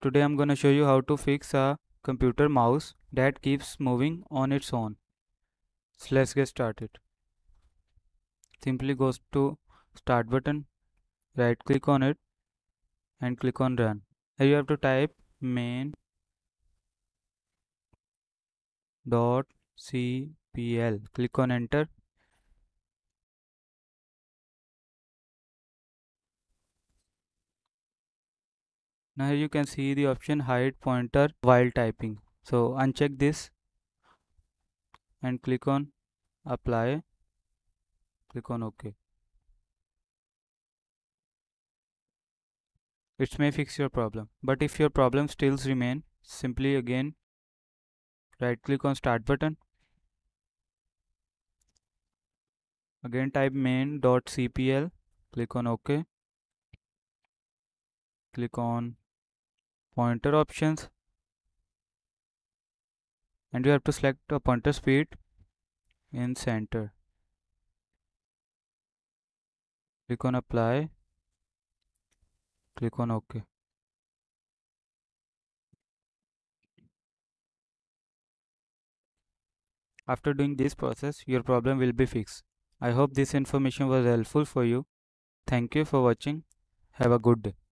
Today I'm to show you how to fix a computer mouse that keeps moving on its own. So let's get started. Simply go to start button, right click on it and click on run. Here you have to type main dot cpl. Click on enter Now here you can see the option hide pointer while typing. So uncheck this and click on apply. Click on OK. It may fix your problem. But if your problem still remain, simply again right click on start button. Again type main.cpl. Click on OK. Click on pointer options. And you have to select a pointer speed in center. Click on apply. Click on ok. After doing this process your problem will be fixed. I hope this information was helpful for you. Thank you for watching. Have a good day